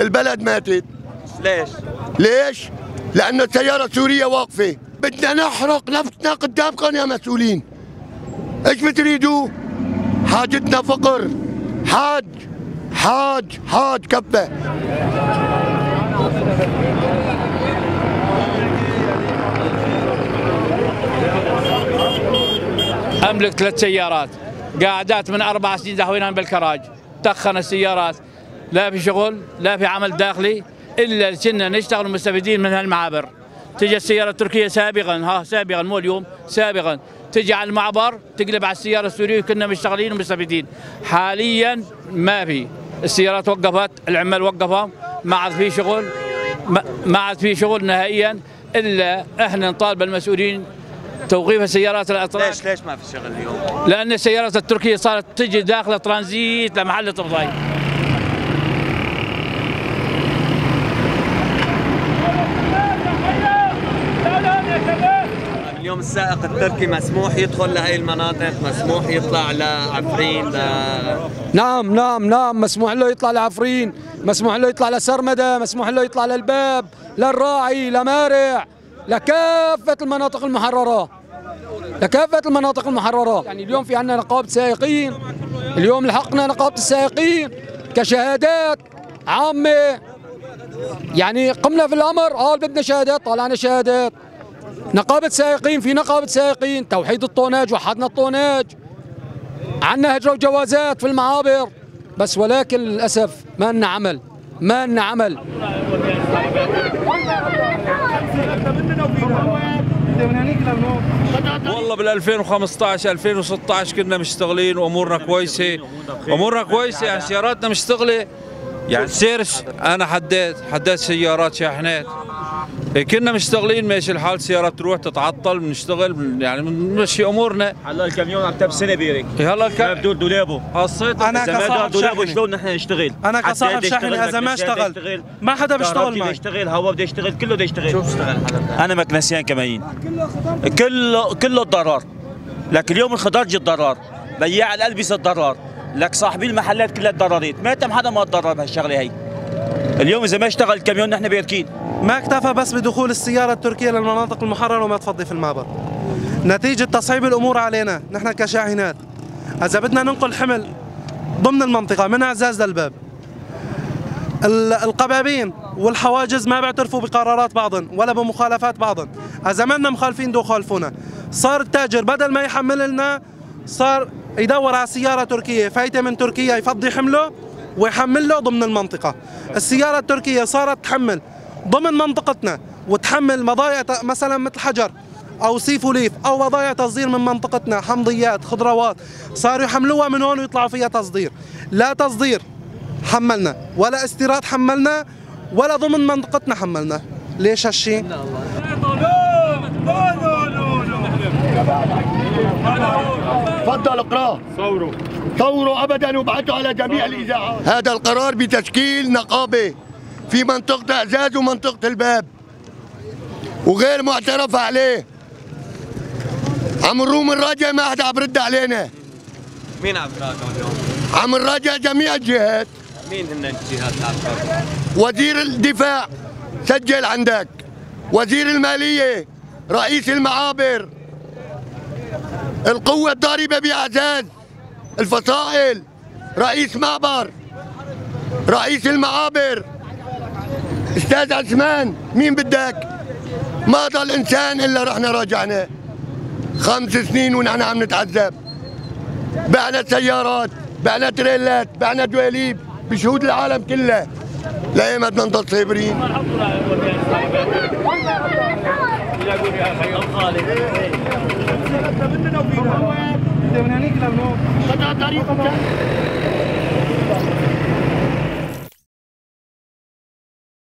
البلد ماتت. ليش؟ ليش؟ لأن السيارة السورية واقفة. بدنا نحرق نفسنا قدامكم يا مسؤولين. إيش بتريدوا؟ حاجتنا فقر. حاج حاج حاج كفة. أملك ثلاث سيارات. قاعدات من أربع سنين دهوينان بالكراج. تخن السيارات. لا في شغل لا في عمل داخلي إلا كنا نشتغل مستفيدين من هالمعابر. تجي السيارة التركية سابقا ها سابقا مو اليوم سابقا. تجي على المعبر تقلب على السيارة السورية كنا مشتغلين ومستفيدين. حاليا ما في. السيارات وقفت العمال وقفوا ما عاد في شغل ما- عاد في شغل نهائيا إلا إحنا نطالب المسؤولين توقيف السيارات الاتراك ليش ليش ما في شغل اليوم؟ لأن السيارات التركية صارت تجي داخله ترانزيت لمحل الضباط اليوم السائق التركي مسموح يدخل لهي المناطق مسموح يطلع لعفرين ل... نعم نعم نعم مسموح له يطلع لعفرين مسموح له يطلع لسرمدة مسموح له يطلع للباب للراعي لمارع لكافة المناطق المحررة لكافة المناطق المحررة. يعني اليوم في عندنا نقابة سائقين اليوم لحقنا نقابة السائقين كشهادات عامة. يعني قمنا في الأمر قال بدنا شهادات طلعنا شهادات. نقابة سائقين في نقابة سائقين. توحيد الطوناج وحدنا الطوناج. عنا هجرة وجوازات في المعابر. بس ولكن للأسف ما لنا عمل. ما لنا عمل. والله بال 2015 2016 كنا مشتغلين وأمورنا كويسة. أمورنا كويسة يعني سياراتنا مشتغلة. يعني سيرش أنا حديت حديت سيارات شاحنات. كنا مشتغلين ماشي الحال سيارات تروح تتعطل بنشتغل بن- يعني بنمشي أمورنا. هلا الكاميون عم تب سنة بيرك إيه هلا ما الك... بدور دولابه. قصيت إذا دار كصاحب دولابه. شلون نحن نشتغل؟ أنا حداد كصاحب يشتغل، إذا ما اشتغل. ما حدا بيشتغل معي. يشتغل هواء بده يشتغل كله بده يشتغل. شو بتشتغل أنا مكنسيان كماين كله كله الضرر لك اليوم الخضار جي الضرر بياع الألبسة الضرر لك صاحبي المحلات كلها تضررت ما تم حدا ما تضرر بهالشغلة هي. اليوم إذا ما اشتغل الكاميون نحن بيركين. ما اكتفى بس بدخول السيارة التركية للمناطق المحررة وما تفضي في المعبر. نتيجة تصعيب الأمور علينا نحن كشاحنات. إذا بدنا ننقل حمل ضمن المنطقة من أعزاز للباب ال- القبابين والحواجز ما بيعترفوا بقرارات بعضهم ولا بمخالفات بعضهم إذا ما مخالفين دو خالفونا. صار التاجر بدل ما يحمل لنا صار يدور على سيارة تركية فايتة من تركيا يفضي حمله ويحمل له ضمن المنطقة. السيارة التركية صارت تحمل ضمن منطقتنا وتحمل بضايع ت- مثلا مثل حجر أو سيفوليف أو بضايع تصدير من منطقتنا حمضيات خضروات صاروا يحملوها من هون ويطلعوا فيها تصدير. لا تصدير حملنا ولا استيراد حملنا ولا ضمن منطقتنا حملنا. ليش هالشي؟ تفضل اقراه ثوروا ثوروا ابدا وابعثوا على جميع الإذاعات. هذا القرار بتشكيل نقابة في منطقة أعزاز ومنطقة الباب. وغير معترف عليه. عم نروم الراجع ما حدا عم برد علينا. مين عم تراجعوا اليوم؟ عم نراجع جميع الجهات. مين هن الجهات اللي؟ وزير الدفاع سجل عندك. وزير المالية رئيس المعابر. القوة الضاربة بأعزاز. الفصائل. رئيس معبر. رئيس المعابر. أستاذ عثمان مين بدك؟ ما ضل إنسان إلا رحنا راجعنا خمس سنين ونحن عم نتعذب. بعنا سيارات بعنا تريلات بعنا دواليب بشهود العالم كلها لا ما بدنا نضل صابرين. قطع طريق